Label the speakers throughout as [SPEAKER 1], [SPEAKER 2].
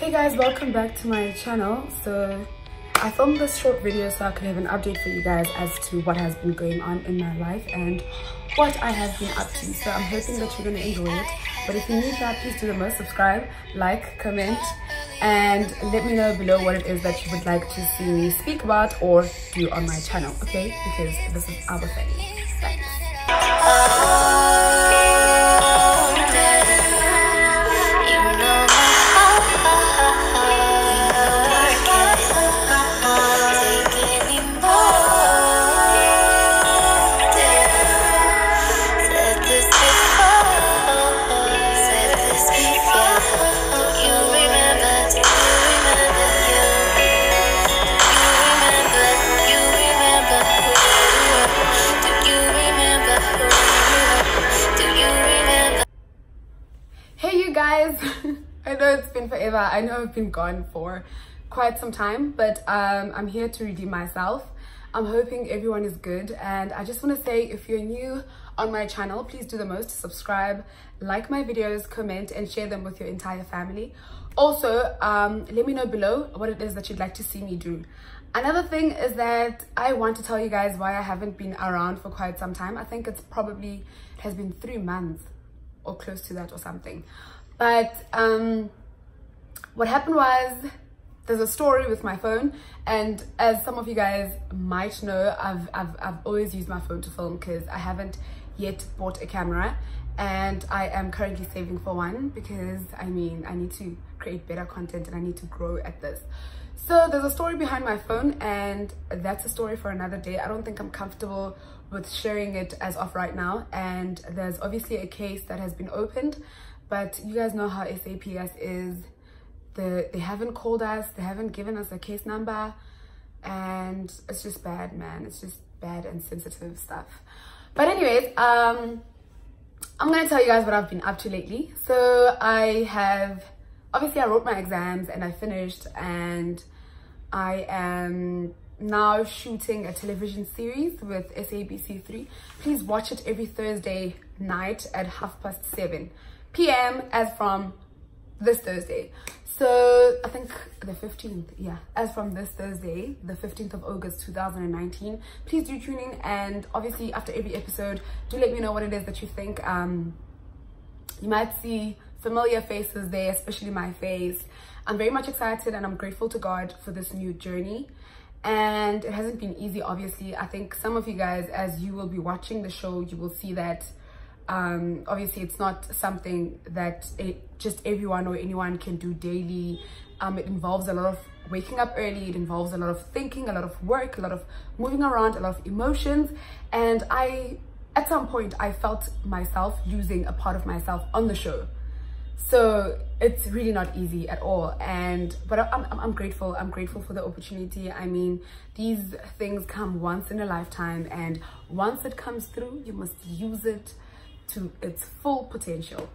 [SPEAKER 1] hey guys welcome back to my channel. So i filmed this short video so i could have an update for you guys as to what has been going on in my life and what i have been up to. So i'm hoping that you're to enjoy it. But if you need that please do the most. Subscribe like comment and let me know below what it is that you would like to see me speak about or do on my channel okay? Because this is our thing. Thanks know it's been forever. I know i've been gone for quite some time but um, i'm here to redeem myself. I'm hoping everyone is good and i just want to say if you're new on my channel please do the most subscribe like my videos comment and share them with your entire family. Also um, let me know below what it is that you'd like to see me do. Another thing is that i want to tell you guys why i haven't been around for quite some time. I think it's probably it has been three months or close to that or something but um what happened was there's a story with my phone and as some of you guys might know i've i've, I've always used my phone to film because i haven't yet bought a camera and i am currently saving for one because i mean i need to create better content and i need to grow at this. So there's a story behind my phone and that's a story for another day. I don't think i'm comfortable with sharing it as of right now and there's obviously a case that has been opened but you guys know how SAPS is. The they haven't called us. They haven't given us a case number. And it's just bad man. It's just bad and sensitive stuff. But anyways um i'm gonna tell you guys what i've been up to lately. So i have obviously i wrote my exams and i finished and i am now shooting a television series with SABC3. Please watch it every Thursday night at half past 7 p.m. as from this Thursday. So I think the 15th, yeah, as from this Thursday, the 15th of August 2019. Please do tune in and obviously after every episode, do let me know what it is that you think. Um, you might see familiar faces there, especially my face. I'm very much excited and I'm grateful to God for this new journey and it hasn't been easy obviously i think some of you guys as you will be watching the show you will see that um obviously it's not something that it, just everyone or anyone can do daily. Um it involves a lot of waking up early. It involves a lot of thinking a lot of work a lot of moving around a lot of emotions. And i at some point i felt myself losing a part of myself on the show. So it's really not easy at all. And but I'm, I'm, I'm, grateful. I'm grateful for the opportunity. I mean these things come once in a lifetime. And once it comes through you must use it to its full potential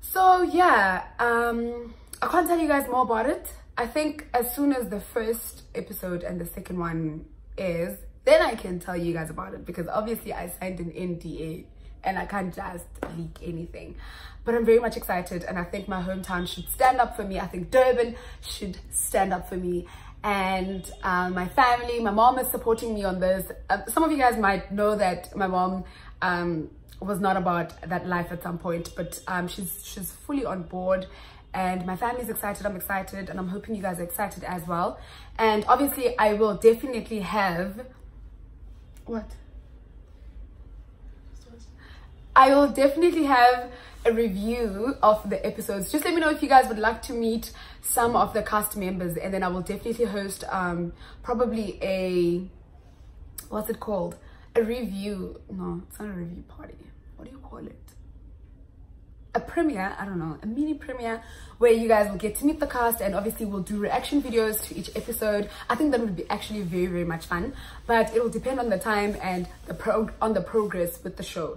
[SPEAKER 1] so yeah um i can't tell you guys more about it i think as soon as the first episode and the second one is then i can tell you guys about it because obviously i signed an nda and I can't just leak anything. But I'm very much excited and I think my hometown should stand up for me. I think Durban should stand up for me and um, my family, my mom is supporting me on this. Uh, some of you guys might know that my mom um, was not about that life at some point, but um, she's, she's fully on board and my family's excited, I'm excited and I'm hoping you guys are excited as well. And obviously I will definitely have, what? I will definitely have a review of the episodes. Just let me know if you guys would like to meet some of the cast members and then I will definitely host um, probably a, what's it called? A review. No, it's not a review party. What do you call it? a premiere i don't know a mini premiere where you guys will get to meet the cast and obviously we'll do reaction videos to each episode i think that would be actually very very much fun but it will depend on the time and the on the progress with the show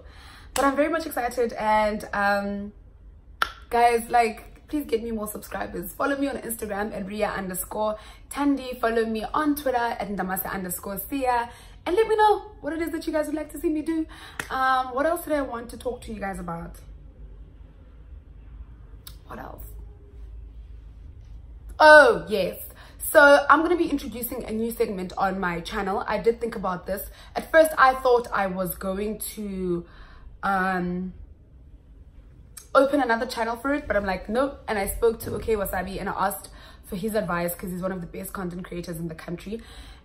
[SPEAKER 1] but i'm very much excited and um guys like please get me more subscribers. Follow me on instagram at rea underscore thandie. Follow me on twitter at ndamase underscore siya. And let me know what it is that you guys would like to see me do. Um what else did i want to talk to you guys about? What else? Oh yes. So i'm going to be introducing a new segment on my channel. I did think about this. At first i thought i was going to um open another channel for it but i'm like nope. And i spoke to okay wasabi and i asked for his advice because he's one of the best content creators in the country.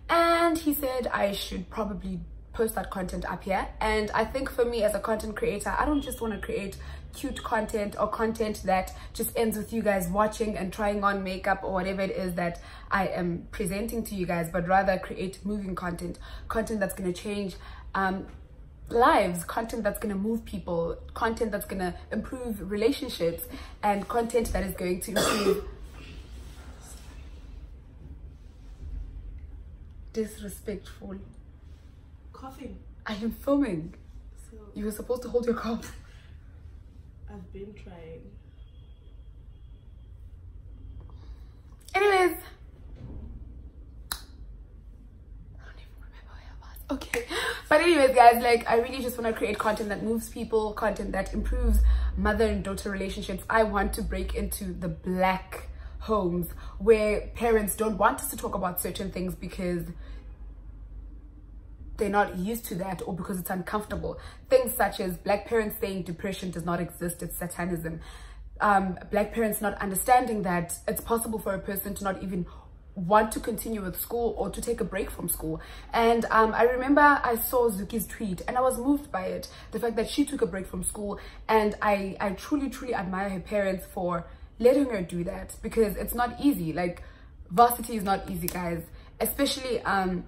[SPEAKER 1] And he said i should probably post that content up here. And i think for me as a content creator i don't just want to create cute content or content that just ends with you guys watching and trying on makeup or whatever it is that i am presenting to you guys but rather create moving content content that's going to change um, lives content that's going to move people content that's going to improve relationships and content that is going to improve disrespectful
[SPEAKER 2] Coughing.
[SPEAKER 1] i am filming
[SPEAKER 2] So
[SPEAKER 1] you were supposed to hold your cough
[SPEAKER 2] I've been trying.
[SPEAKER 1] anyways I don't even remember where I was. okay but anyways guys like i really just want to create content that moves people content that improves mother and daughter relationships i want to break into the black homes where parents don't want us to talk about certain things because they're not used to that or because it's uncomfortable. Things such as black parents saying depression does not exist, it's satanism. Um, black parents not understanding that it's possible for a person to not even want to continue with school or to take a break from school. And um, I remember I saw Zuki's tweet and I was moved by it. The fact that she took a break from school and I, I truly, truly admire her parents for letting her do that because it's not easy. Like varsity is not easy, guys, especially um,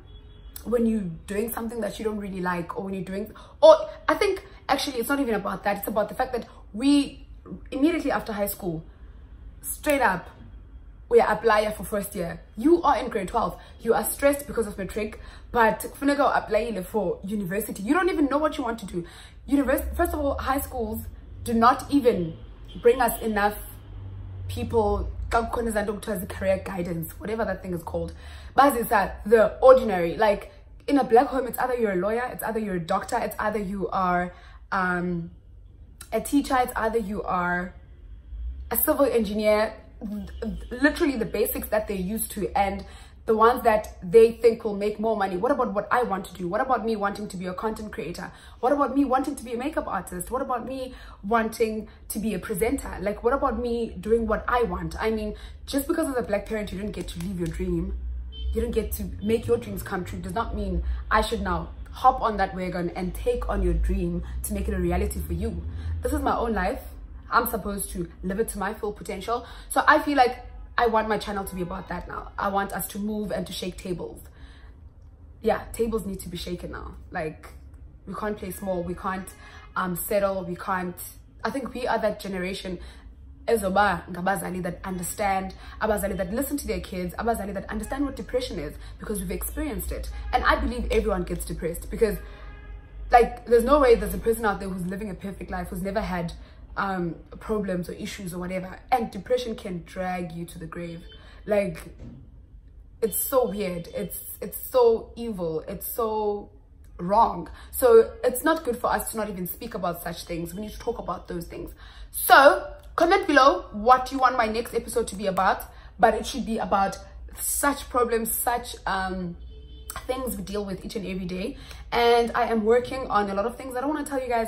[SPEAKER 1] when you're doing something that you don't really like or when you're doing or i think actually it's not even about that it's about the fact that we immediately after high school straight up we are apply for first year. You are in grade 12 you are stressed because of matric but go apply for university. You don't even know what you want to do. University first of all high schools do not even bring us enough people career guidance whatever that thing is called. Bazisa the ordinary like in a black home it's either you're a lawyer it's either you're a doctor it's either you are um a teacher it's either you are a civil engineer literally the basics that they're used to and the ones that they think will make more money. What about what i want to do? What about me wanting to be a content creator? What about me wanting to be a makeup artist? What about me wanting to be a presenter? Like what about me doing what i want? I mean just because as a black parent you didn't get to live your dream. You didn't get to make your dreams come true does not mean i should now hop on that wagon and take on your dream to make it a reality for you. This is my own life i'm supposed to live it to my full potential so i feel like I want my channel to be about that now. I want us to move and to shake tables. Yeah, tables need to be shaken now. Like, we can't play small. We can't um, settle. We can't... I think we are that generation ezoba that understand abazali that listen to their kids abazali that understand what depression is because we've experienced it and i believe everyone gets depressed because like there's no way there's a person out there who's living a perfect life who's never had um problems or issues or whatever and depression can drag you to the grave. Like it's so weird. It's it's so evil. It's so wrong. So it's not good for us to not even speak about such things. We need to talk about those things. So comment below what you want my next episode to be about but it should be about such problems such um things we deal with each and every day. And i am working on a lot of things. I don't want to tell you guys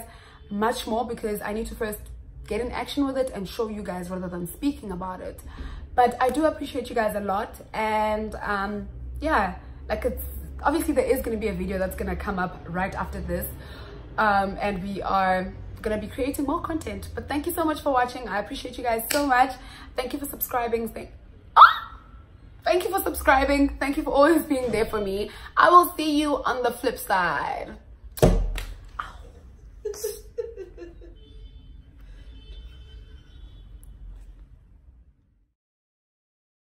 [SPEAKER 1] much more because i need to first get in action with it and show you guys rather than speaking about it. But i do appreciate you guys a lot. And um yeah like it's obviously there is going to be a video that's going to come up right after this. Um and we are gonna be creating more content. But thank you so much for watching. I appreciate you guys so much. Thank you for subscribing. Thank, ah! thank you for subscribing. Thank you for always being there for me. I will see you on the flip side